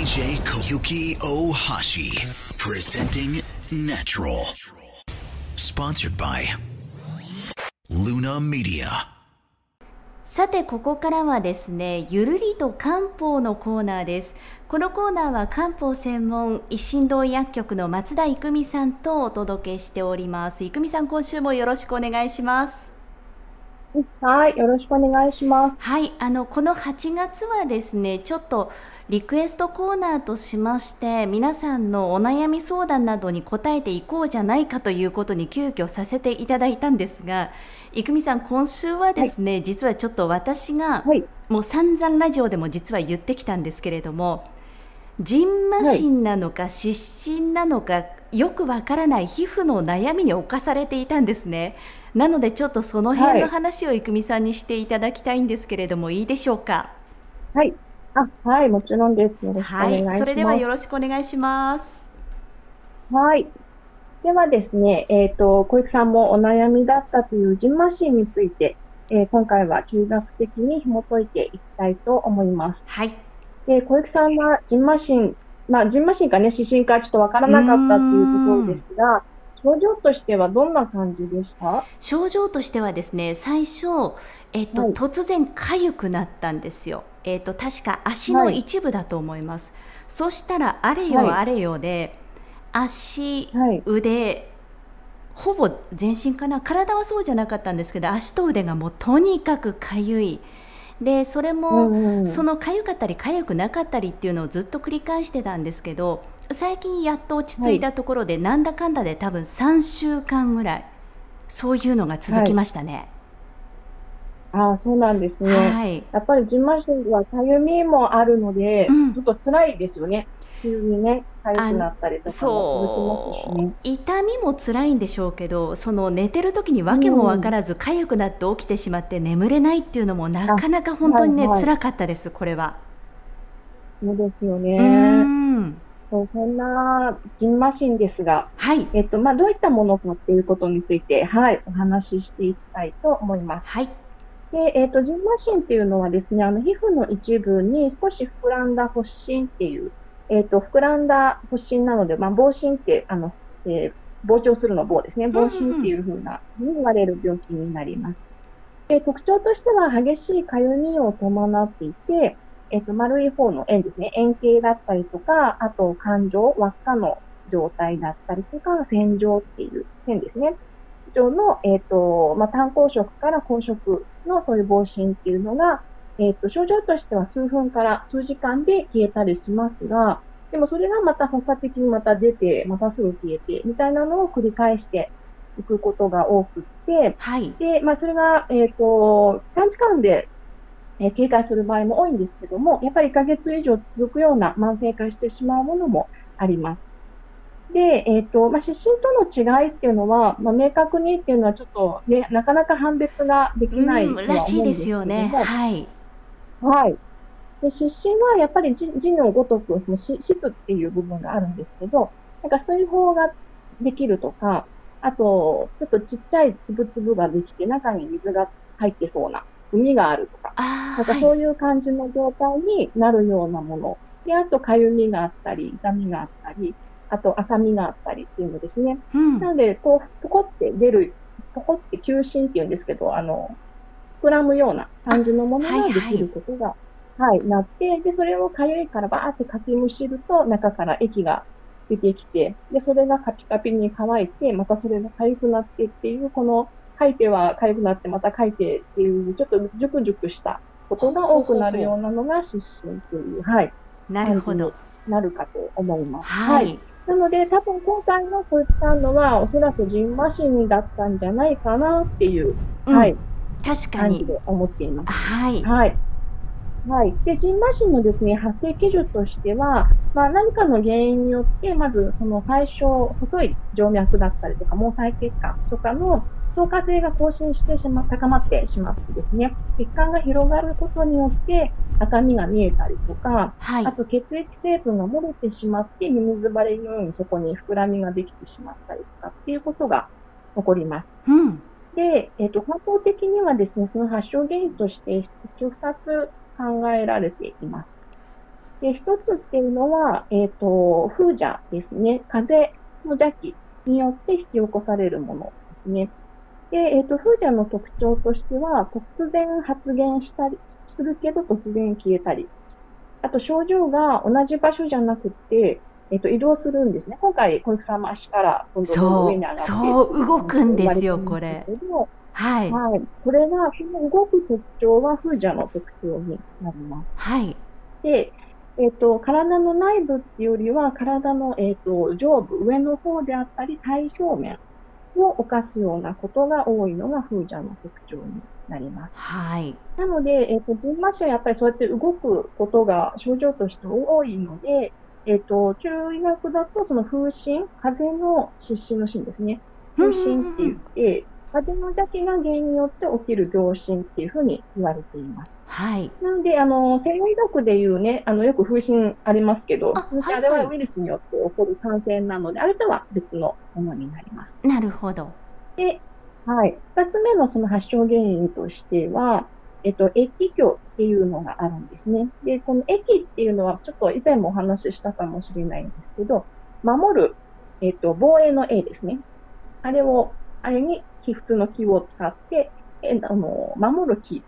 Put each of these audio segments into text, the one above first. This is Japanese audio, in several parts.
DJ Koyuki Ohashi presenting Natural. Sponsored by Luna Media. さてここからはですねゆるりと漢方のコーナーですこのコーナーは漢方専門一心堂薬局の松田育美さんとお届けしております育美さん今週もよろしくお願いしますはい、よろしくお願いします。はいあのこの8月はですねちょっとリクエストコーナーとしまして皆さんのお悩み相談などに答えていこうじゃないかということに急遽させていただいたんですが郁美さん今週はですね、実はちょっと私が、はい、もう散々ラジオでも実は言ってきたんですけれどもジンマシンなのか湿疹なのかよくわからない皮膚の悩みに侵されていたんですね。なのでちょっとその辺の話を郁美さんにしていただきたいんですけれども、い、いでしょうか？はい。あ、はい、もちろんです。よろしくおはい願いします。それではよろしくお願いしますはい。ではですね、えっ、と、小雪さんもお悩みだったというジンマシンについて、えー今回は中学的に紐解いていきたいと思います。はいで、小雪さんはジンマシン、まあ、ジンマシンかね、指針かちょっとわからなかったっていうところですが、症状としてはどんな感じでした？症状としてはですね最初、えっとはい。突然痒くなったんですよ、えっと確か足のはい。一部だと思います、そしたらあれよはい。あれよで、足、はい。腕ほぼ全身かな？体はそうじゃなかったんですけど足と腕がもうとにかく痒い。でそれも、その痒かったり痒くなかったりっていうのをずっと繰り返してたんですけど最近やっと落ち着いたところで、なんだかんだで多分3週間ぐらいそういうのが続きましたね。ああ、そうなんですね。はい、やっぱりジンマシンはかゆみもあるので、うんちょっと辛いですよね。急にね、かゆくなったりとかも続きそますしね。う痛みも辛いんでしょうけどその寝てる時に訳も分からず痒くなって起きてしまって眠れないっていうのもなかなか本当にね、はいはい辛かったですこれは。そうですようね。うそんなジンマシンですが、はいえっと、まあ、どういったものかっていうことについて、はい、お話ししていきたいと思います。はいで、えっと、ジンマシンっていうのはですね、あの、皮膚の一部に少し膨らんだ発疹っていう、えっと、膨らんだ発疹なので、まあ、防疹って、あの、えー膨張するの棒ですね。防疹っていうふうな、に言われる病気になります。で、特徴としては激しいかゆみを伴っていて、えっと、丸い方の円ですね。円形だったりとか、あと、感情、輪っかの状態だったりとか、線状っていう線ですね。上の、えっ、と、まあ、単光色から光色のそういう防疹っていうのが、えっ、と、症状としては数分から数時間で消えたりしますが、でもそれがまた発作的にまた出て、またすぐ消えて、みたいなのを繰り返していくことが多くって、はいで、まあ、それが、えっ、と、短時間で、えー経過する場合も多いんですけども、やっぱり1ヶ月以上続くような慢性化してしまうものもあります。で、えっ、と、まあ、湿疹との違いっていうのは、まあ、明確にっていうのはちょっとね、なかなか判別ができないとはうん思うんですけどもらしいですよね。はいはい。で、湿疹はやっぱり字字のごとく、そのし質っていう部分があるんですけど、なんか水泡ができるとか、あと、ちょっとちっちゃいつぶつぶができて、中に水が入ってそうな、海があるとか、あなんかーはいそういう感じの状態になるようなもの。で、あと、かゆみがあったり、痛みがあったり、あと赤みがあったりっていうのですね。うん。なので、こう、ポコって出る、ポコって球疹っていうんですけど、あの、膨らむような感じのものができることが、はい、なって、で、それをかゆいからバーってかきむしると、中から液が出てきて、で、それがカピカピに乾いて、またそれが痒くなってっていう、この、書いては痒くなって、また書いてっていう、ちょっとジュクジュクしたことが多くなるようなのが湿疹という、はい、なるほど。感じになるかと思います。はい、なので、多分今回の小雪さんのは、おそらくジンマシンだったんじゃないかなっていう、うんはい、確かに感じで思っています。はいはい。はい。で、ジンマシンのですね、発生基準としては、まあ何かの原因によって、まずその最初、細い静脈だったりとか、毛細血管とかの透過性が更新してしま、高まってしまってですね、血管が広がることによって赤みが見えたりとか、はいあと血液成分が漏れてしまって、ミミズバレのようにそこに膨らみができてしまったりとかっていうことが起こります。うんで、えっ、と、漢方的にはですね、その発症原因として一応二つ考えられています。で、一つっていうのは、えっ、と、風邪ですね。風の邪気によって引き起こされるものですね。で、えっ、と、風邪の特徴としては、突然発現したりするけど突然消えたり。あと、症状が同じ場所じゃなくて、えっ、と、移動するんですね。今回、小雪さんも足からどんどんどん上に上がって。そう、動くんですよ、これ。はい。はい。これが、その動く特徴は風邪の特徴になります。はい。で、えっ、と、体の内部っていうよりは、体の、えっ、と、上部、上の方であったり、体表面を犯すようなことが多いのが風邪の特徴になります。はい。なので、えっ、と、ジンマシンはやっぱりそうやって動くことが症状として多いので、えっ、と、中医学だとその風疹、風の湿疹の疹ですね。風疹って言って、風の邪気が原因によって起きる病疹っていうふうに言われています。はい。なので、あの、西洋医学でいうね、あの、よく風疹ありますけど、あはいはいあれはウイルスによって起こる感染なので、あれとは別のものになります。なるほど。で、はい。二つ目のその発症原因としては、えっと、液虚っていうのがあるんですね。で、この液っていうのは、ちょっと以前もお話ししたかもしれないんですけど、守る、えっと、防衛の A ですね。あれを、あれに、気普通の気を使って、えあの、守る気。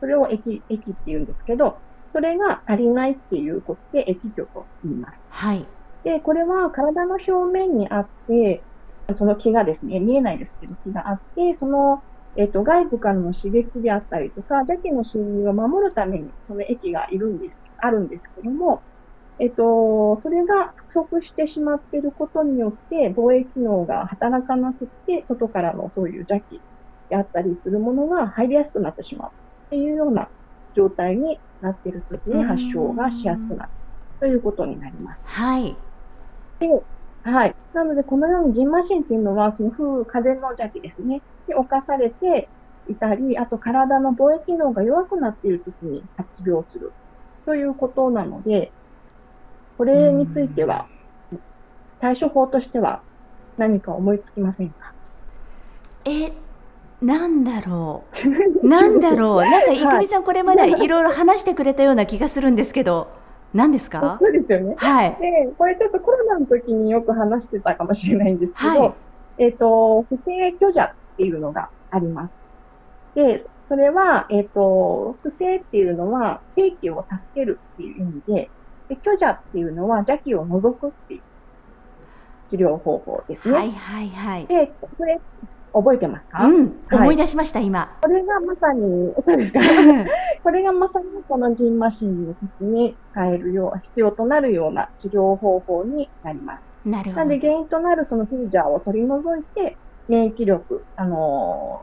それを液、液って言うんですけど、それが足りないっていうことで液虚と言います。はい。で、これは体の表面にあって、その気がですね、見えないですけど気があって、その、えっ、と、外部からの刺激であったりとか、邪気の侵入を守るためにその液がいるんです、あるんですけども、えっ、と、それが不足してしまっていることによって、防衛機能が働かなくて、外からのそういう邪気であったりするものが入りやすくなってしまうっていうような状態になっているときに発症がしやすくなるということになります。はい。はい。なので、このようにジンマシンっていうのは、その風、風の邪気ですね。に侵されていたり、あと体の防衛機能が弱くなっているときに発病するということなので、これについては、対処法としては何か思いつきませんか？え、なんだろう？なんだろう？なんか、いくみさん、これまでいろいろ話してくれたような気がするんですけど、何ですか？そうですよね。はい。で、これちょっとコロナの時によく話してたかもしれないんですけど、はいえっ、と、不正虚邪っていうのがあります。で、それは、えっ、と、不正っていうのは、正気を助けるっていう意味で、で虚邪っていうのは邪気を除くっていう治療方法ですね。はいはいはい。で、これ、覚えてますか、うん、はい思い出しました、今。これがまさに、そうですか？これがまさにこのジンマシンに使えるよう、必要となるような治療方法になります。なるほどなんで。原因となるそのフィージャーを取り除いて、免疫力、あの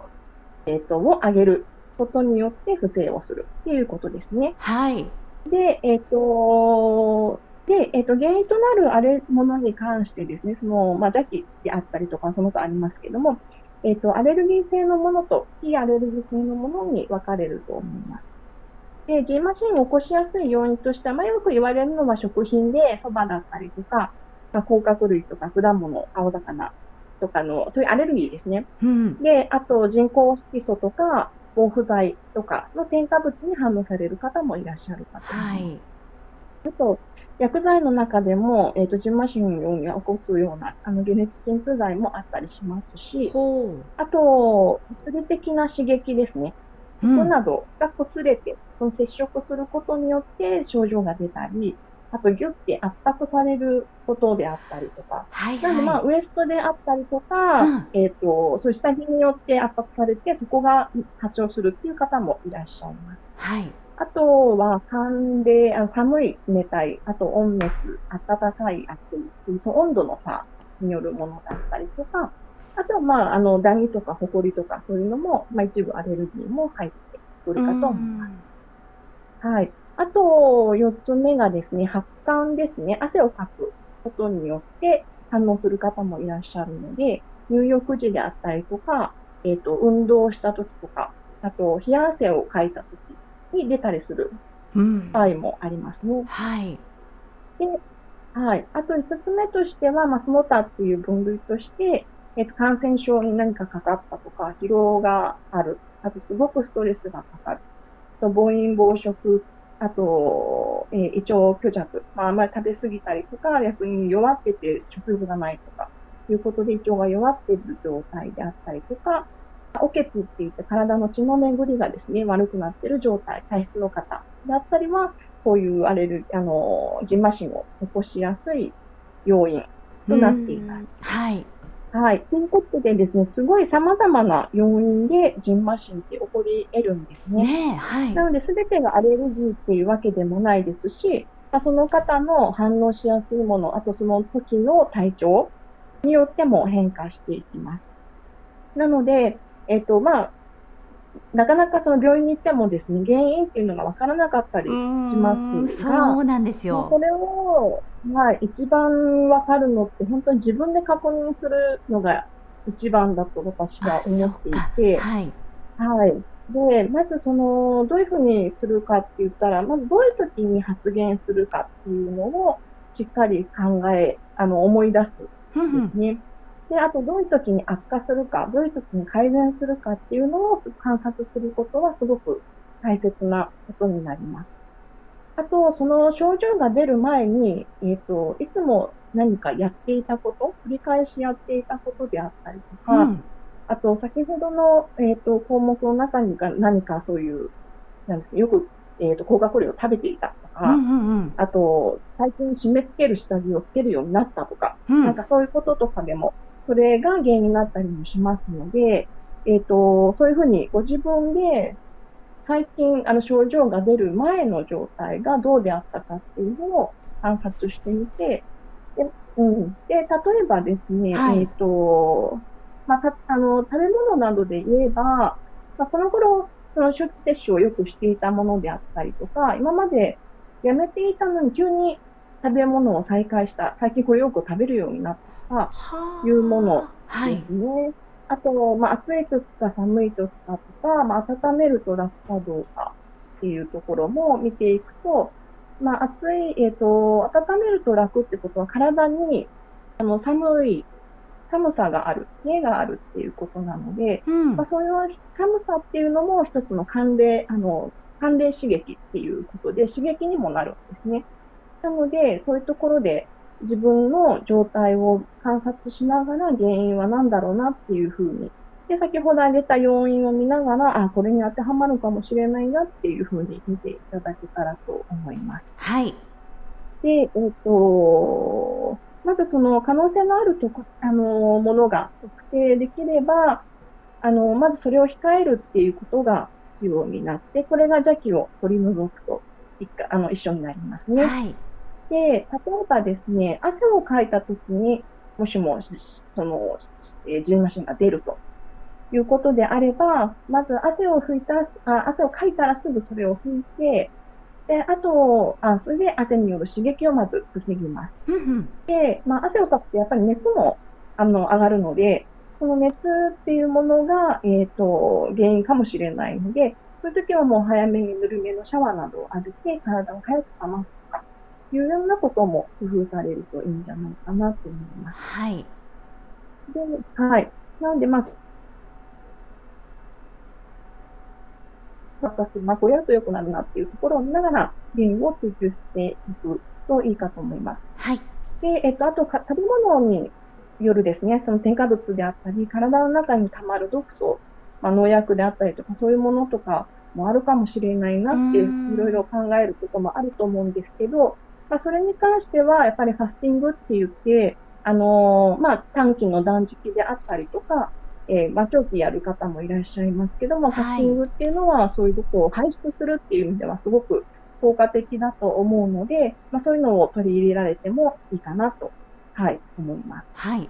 ーえっ、と、を上げることによって不正をするっていうことですね。はい。で、えっ、と、で、えっ、と、原因となるあれものに関してですね、その、まあ、邪気であったりとか、その他ありますけども、えっ、と、アレルギー性のものと非アレルギー性のものに分かれると思います。で、ジンマシンを起こしやすい要因としては、まあ、よく言われるのは食品で、蕎麦だったりとか、まあ、甲殻類とか果物、青魚とかの、そういうアレルギーですね。うん。で、あと人工色素とか、防腐剤とかの添加物に反応される方もいらっしゃるかと思います。はい。あと、薬剤の中でも、えっ、と、ジンマシンのように起こすような、あの、解熱鎮痛剤もあったりしますし、ほあと、物理的な刺激ですね。服などが擦れて、その接触することによって症状が出たり、あと、ギュッて圧迫されることであったりとか、はいなので、まあ、はウエストであったりとか、うんえっ、と、そういう下着によって圧迫されて、そこが発症するっていう方もいらっしゃいます。い。はい。あとは、寒冷、あの寒い、冷たい、あと温熱、暖かい、暑いっていう、その温度の差によるものだったりとか、あとは、まあ、あの、ダニとかホコリとかそういうのも、まあ、一部アレルギーも入ってくるかと思います。はい。あと、四つ目がですね、発汗ですね。汗をかくことによって反応する方もいらっしゃるので、入浴時であったりとか、えっ、と、運動した時とか、あと、冷や汗をかいた時に出たりするうん。場合もありますね。はい。はい。あと、五つ目としては、まあ、その他っていう分類として、えっ、と、感染症に何かかかったとか、疲労がある。あと、すごくストレスがかかる。あと、暴飲暴食、あと、えー胃腸虚弱、まあ、あんまり食べ過ぎたりとか、逆に弱ってて食欲がないとか、いうことで胃腸が弱っている状態であったりとか、お血って言って体の血の巡りがですね、悪くなっている状態、体質の方であったりは、こういうアレル、あの、ジンマシンを起こしやすい要因となっています。はい。はい。ということでですね、すごい様々な要因でジンマシンって起こり得るんですね。ねえ、はい。なので、すべてがアレルギーっていうわけでもないですし、まあ、その方の反応しやすいもの、あとその時の体調によっても変化していきます。なので、えっ、と、まあ、なかなかその病院に行ってもですね、原因っていうのがわからなかったりしますが、そうなんですよ。まあそれを、まあ、一番わかるのって、本当に自分で確認するのが一番だと私は思っていあて、はい。はい。で、まずその、どういうふうにするかって言ったら、まずどういう時に発言するかっていうのをしっかり考え、あの、思い出すですね。で、あとどういう時に悪化するか、どういう時に改善するかっていうのを観察することはすごく大切なことになります。あと、その症状が出る前に、えっ、と、いつも何かやっていたこと、繰り返しやっていたことであったりとか、うんあと、先ほどの、えっ、と、項目の中にが何かそういう、なんですね、よく、えっ、と、甲殻類を食べていたとか、うんうんあと、最近締め付ける下着をつけるようになったとか、うん。なんかそういうこととかでも、それが原因になったりもしますので、えっ、と、そういうふうにご自分で、最近、あの、症状が出る前の状態がどうであったかっていうのを観察してみて、で、うん。で、例えばですね、はいえっ、と、まあ、た、あの、食べ物などで言えば、まあ、この頃、その出摂取をよくしていたものであったりとか、今までやめていたのに急に食べ物を再開した、最近これよく食べるようになったはあいうものはいです。ね。あと、まあ、暑い時か寒い時かとか、まあ、温めると楽かどうかっていうところも見ていくと、まあ、暑い、えっ、と、温めると楽ってことは体に、あの、寒い、寒さがある、冷えがあるっていうことなので、うんまあ、そういう寒さっていうのも一つの寒冷、あの、寒冷刺激っていうことで刺激にもなるんですね。なので、そういうところで自分の状態を観察しながら原因は何だろうなっていうふうに。で、先ほど挙げた要因を見ながら、あ、これに当てはまるかもしれないなっていうふうに見ていただけたらと思います。はい。で、えっ、と、まずその可能性のあるとこ、あの、ものが特定できれば、あの、まずそれを控えるっていうことが必要になって、これが邪気を取り除くと、あの、一緒になりますね。はい。で、例えばですね、汗をかいたときに、もしも、しその、えージンマシンが出るということであれば、まず汗を拭いたらす、あ汗をかいたらすぐそれを拭いて、で、あと、あ、それで汗による刺激をまず防ぎます。で、まあ、汗をかくとやっぱり熱も、あの、上がるので、その熱っていうものが、えっ、と、原因かもしれないので、そういう時はもう早めにぬるめのシャワーなどを浴びて、体を早く冷ますとか、いうようなことも工夫されるといいんじゃないかなと思います。はい。で、はい。なので、まあ、私、まあ、こうやると良くなるなっていうところを見ながら、原因を追求していくといいかと思います。はい。で、えっと、あとか、食べ物によるですね、その添加物であったり、体の中に溜まる毒素、まあ、農薬であったりとか、そういうものとかもあるかもしれないなって、いうんろいろ考えることもあると思うんですけど、まあ、それに関しては、やっぱりファスティングって言って、あのーまあ、短期の断食であったりとか、えーまあ、長期やる方もいらっしゃいますけども、はいファスティングっていうのは、そういう毒素を排出するっていう意味ではすごく効果的だと思うので、まあ、そういうのを取り入れられてもいいかなと、はい、思います。はい。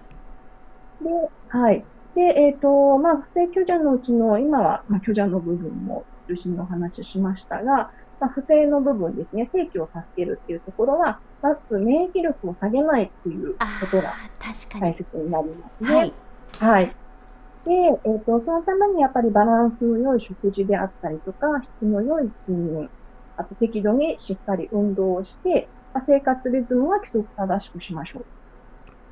で、はい。で、えっ、と、まあ、不正虚邪のうちの、今は、まあ、虚邪の部分も中心にお話ししましたが、まあ、不正の部分ですね、正気を助けるっていうところは、まず免疫力を下げないっていうあことが大に。切になりますね。はい。はい。で、えっ、と、そのためにやっぱりバランスの良い食事であったりとか、質の良い睡眠、あと適度にしっかり運動をして、まあ、生活リズムは規則正しくしましょう。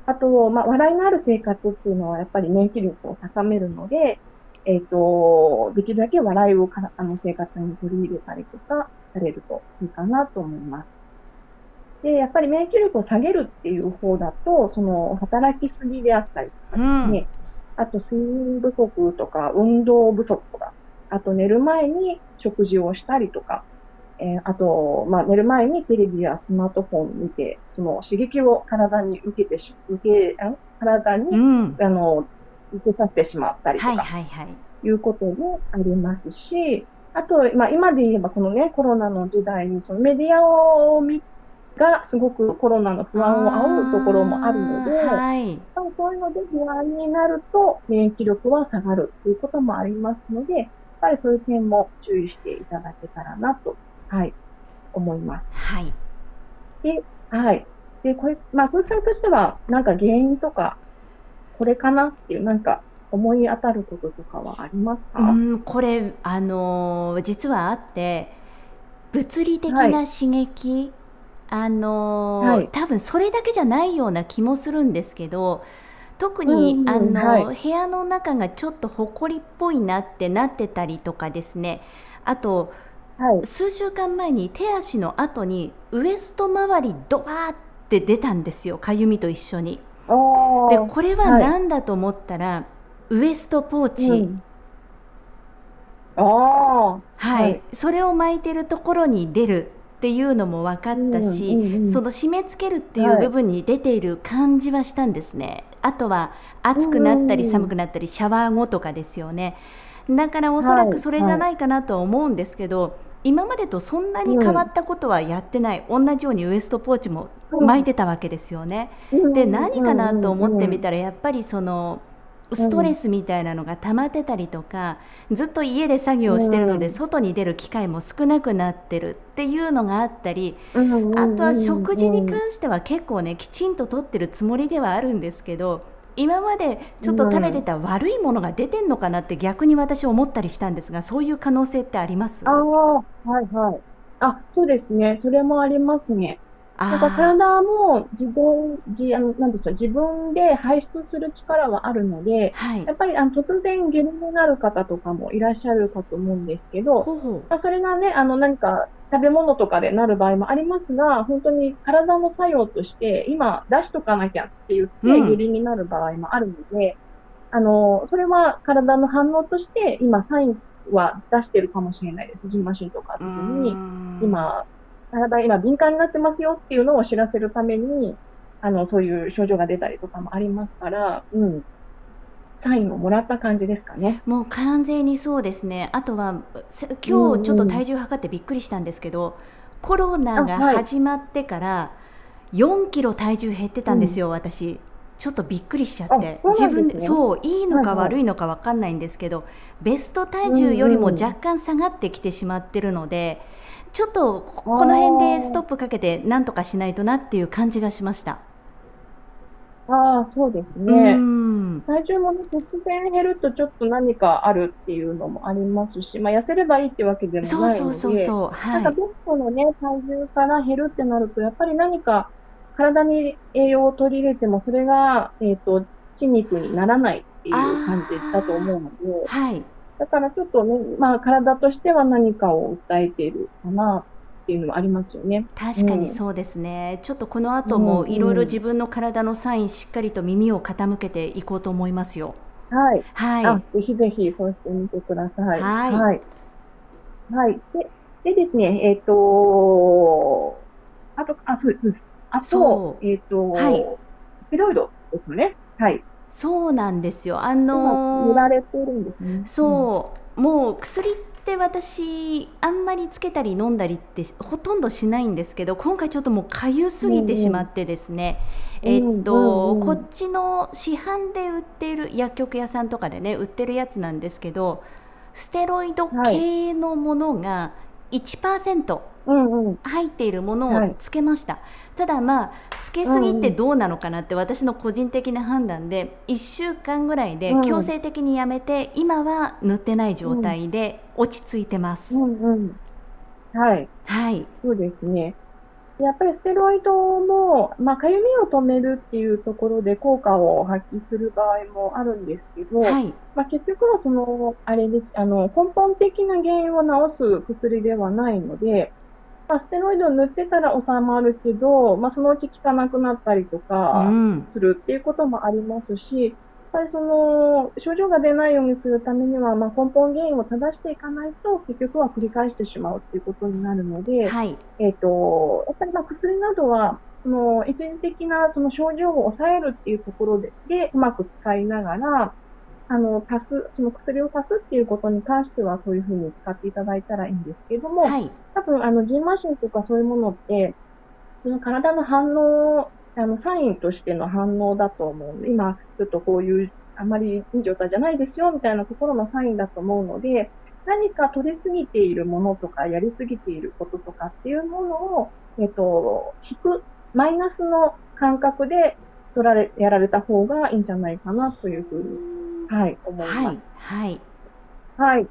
あと、まあ、笑いのある生活っていうのはやっぱり免疫力を高めるので、えっ、と、できるだけ笑いをからあの生活に取り入れたりとか、されるといいかなと思います。で、やっぱり免疫力を下げるっていう方だと、その働きすぎであったりとかですね、うん、あと睡眠不足とか運動不足とか、あと寝る前に食事をしたりとか、えー、あと、まあ、寝る前にテレビやスマートフォン見て、その刺激を体に受けてし、受け、体に、うん、あの、受けさせてしまったりとか、はいはいはい。いうこともありますし、あと、まあ、今で言えばこのね、コロナの時代に、そのメディアを見がすごくコロナの不安を煽るところもあるので、はい、そういうので不安になると免疫力は下がるっていうこともありますので、やっぱりそういう点も注意していただけたらなと、はい、思います。はい。で、はい。で、これ、まあ、空さんとしては、なんか原因とか、これかなっていう、なんか、思い当たることとかはありますか？うん、これ、あのー、実はあって、物理的な刺激、はい。あのーはい、多分それだけじゃないような気もするんですけど特に、うん、あの、はい、部屋の中がちょっと埃っぽいなってなってたりとかですね。あと、はい、数週間前に手足の後にウエスト周りドバーって出たんですよ。かゆみと一緒に。でこれは何だと思ったら、ウエストポーチ。うん。はい、はい、それを巻いてるところに出るっていうのも分かったし、うんうんうん、その締め付けるっていう部分に出ている感じはしたんですね、はい、あとは暑くなったり寒くなったりシャワー後とかですよね。だからおそらくそれじゃないかなとは思うんですけど、はいはい、今までとそんなに変わったことはやってない、うん、同じようにウエストポーチも巻いてたわけですよね。で何かなと思ってみたらやっぱりそのストレスみたいなのが溜まってたりとか、ずっと家で作業してるので外に出る機会も少なくなってるっていうのがあったり、あとは食事に関しては結構ねきちんととってるつもりではあるんですけど今までちょっと食べてた悪いものが出てんのかなって逆に私思ったりしたんですがそういう可能性ってあります？あはいはい。あそうですね。それもありますね。なんか体も自分、自あのなんですか自分で排出する力はあるので、はい、やっぱりあの突然下痢になる方とかもいらっしゃるかと思うんですけど、ほうほう。まあ、それがね、あの何か食べ物とかでなる場合もありますが、本当に体の作用として今出しとかなきゃって言って下痢になる場合もあるので、うん、あの、それは体の反応として今サインは出してるかもしれないです。ジンマシンとかっていうふうに、今体今敏感になってますよっていうのを知らせるために、あの、そういう症状が出たりとかもありますから、うん。サインをもらった感じですかね。もう完全にそうですね。あとは今日ちょっと体重測ってびっくりしたんですけど、うんうん、コロナが始まってから4キロ体重減ってたんですよ、うん、私。ちょっとびっくりしちゃって、自分でそういいのか悪いのか分かんないんですけど、はいはい、ベスト体重よりも若干下がってきてしまってるので、ちょっとこの辺でストップかけてなんとかしないとなっていう感じがしました。ああ、そうですね。体重もね、突然減るとちょっと何かあるっていうのもありますし、まあ、痩せればいいってわけでもないので、そうそうそうはい、なんかベストのね、体重から減るってなると、やっぱり何か体に栄養を取り入れても、それが、えっ、ー、と、血肉にならないっていう感じだと思うので、はい。だからちょっとね、まあ体としては何かを訴えているかなっていうのもありますよね。確かにそうですね。うん、ちょっとこの後もいろいろ自分の体のサインしっかりと耳を傾けていこうと思いますよ。はい。はい。ぜひぜひそうしてみてください。はい。はい。はい、ででですね、えっ、ー、とあと、あ、そうです、そうです。あと、えっ、ー、と、はい、ステロイドですよね。はい。そうなんですよ。あのー、売られてるんですね。そう、うん、もう薬って私あんまりつけたり飲んだりってほとんどしないんですけど、今回ちょっともうかゆすぎてしまってですね。うん、えー、っと、うん、こっちの市販で売っている薬局屋さんとかでね売ってるやつなんですけど、ステロイド系のものが1%、入っているものをつけました、はい、ただまあつけすぎてどうなのかなって私の個人的な判断で1週間ぐらいで強制的にやめて、今は塗ってない状態で落ち着いてます、うんうん、はい、はい、そうですね。やっぱりステロイドも、まあ、かゆみを止めるっていうところで効果を発揮する場合もあるんですけど、はい、まあ、結局はその、あれです、あの、根本的な原因を治す薬ではないので、まあ、ステロイドを塗ってたら収まるけど、まあ、そのうち効かなくなったりとかするっていうこともありますし、やっぱりその症状が出ないようにするためには、まあ、根本原因を正していかないと結局は繰り返してしまうっていうことになるので、はい、えっ、ー、と、やっぱりまあ薬などはその一時的なその症状を抑えるっていうところででうまく使いながら、あの、足す、その薬を足すっていうことに関してはそういうふうに使っていただいたらいいんですけども、はい、多分、あの、ジンマシンとかそういうものって、その体の反応、あの、サインとしての反応だと思う。今、ちょっとこういう、あまりいい状態じゃないですよ、みたいなところのサインだと思うので、何か取りすぎているものとか、やりすぎていることとかっていうものを、えっと、引く、マイナスの感覚で取られ、やられた方がいいんじゃないかなというふうにはい、思います。はい。はい。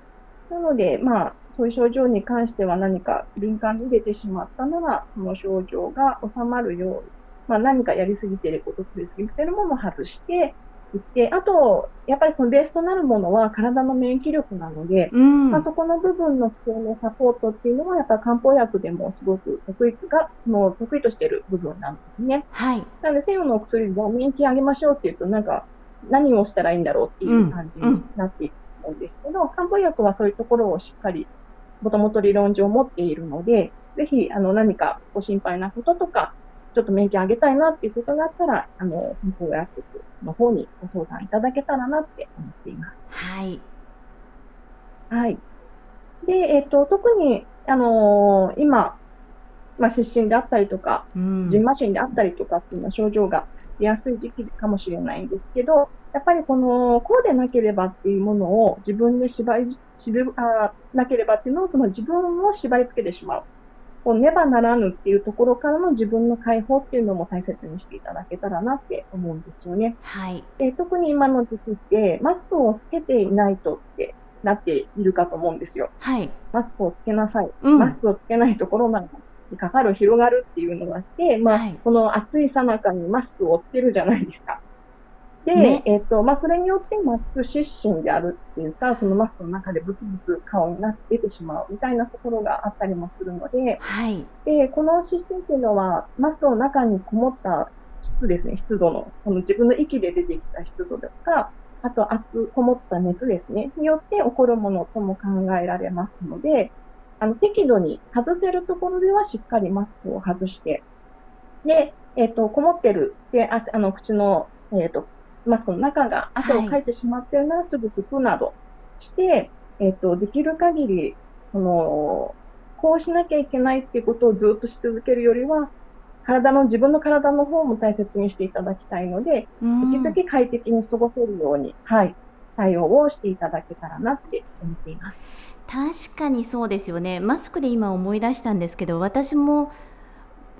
なので、まあ、そういう症状に関しては何か敏感に出てしまったなら、その症状が収まるように、まあ、何かやりすぎていること、取りすぎているものを外していって、あと、やっぱりそのベースとなるものは体の免疫力なので、うん、まあ、そこの部分の必要なサポートっていうのは、やっぱり漢方薬でもすごく得意が、その得意としている部分なんですね。はい。なので、西洋のお薬で免疫上げましょうっていうと、なんか、何をしたらいいんだろうっていう感じになっていくと思うんですけど、漢方薬はそういうところをしっかり、もともと理論上持っているので、ぜひ、あの、何かご心配なこととか、ちょっと免疫上げたいなっていうことがあったら、あの、漢方薬局の方にご相談いただけたらなって思っています。はい。はい。で、えっ、ー、と、特に、あのー、今、まあ、失神であったりとか、じんましんであったりとかっていうような症状が出やすい時期かもしれないんですけど、やっぱりこの、こうでなければっていうものを自分で縛り、縛あなければっていうのをその自分を縛り付けてしまう。こうねばならぬっていうところからの自分の解放っていうのも大切にしていただけたらなって思うんですよね。はい。で特に今の時期ってマスクをつけていないとってなっているかと思うんですよ。はい。マスクをつけなさい。うん、マスクをつけないとコロナにかかる、広がるっていうのがあって、まあ、はい、この暑いさなかにマスクをつけるじゃないですか。で、ね、えっ、ー、と、まあ、それによってマスク失神であるっていうか、そのマスクの中でブツブツ顔になって出てしまうみたいなところがあったりもするので、はい。で、この失神っていうのは、マスクの中にこもった湿ですね、湿度の、この自分の息で出てきた湿度とか、あと熱、こもった熱ですね、によって起こるものとも考えられますので、あの、適度に外せるところではしっかりマスクを外して、で、えっ、ー、と、こもってる、で、ああの、口の、えっ、ー、と、マスクの中が汗をかいてしまってるならすぐ拭くなどして、はい、えっ、ー、と、できる限り、その、こうしなきゃいけないっていうことをずっとし続けるよりは、体の、自分の体の方も大切にしていただきたいので、できるだけ快適に過ごせるように、はい、対応をしていただけたらなって思っています。確かにそうですよね。マスクで今思い出したんですけど私も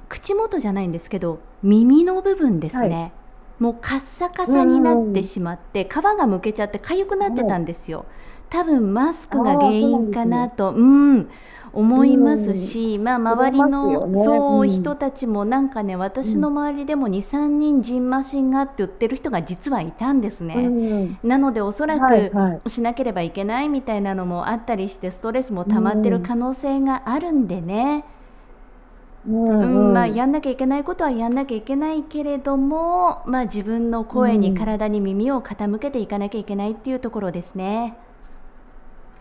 口元じゃないんですけど耳の部分ですね、もうカッサカサになってしまって皮がむけちゃって痒くなってたんですよ、多分マスクが原因かなとう、ん。思いますし、まあ、周りの、ね、そう、人たちもなんかね私の周りでも23人じんましんがって言ってる人が実はいたんですね、なのでおそらくしなければいけないみたいなのもあったりしてストレスも溜まってる可能性があるんでね。うんまあ、やんなきゃいけないことはやんなきゃいけないけれども、まあ、自分の声に体に耳を傾けていかなきゃいけないっていうところですね。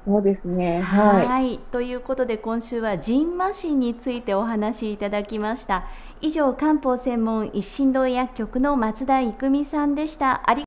そうですね。はい。はいということで今週はジンマシンについてお話しいただきました。以上漢方専門一心堂薬局の松田育美さんでした。あり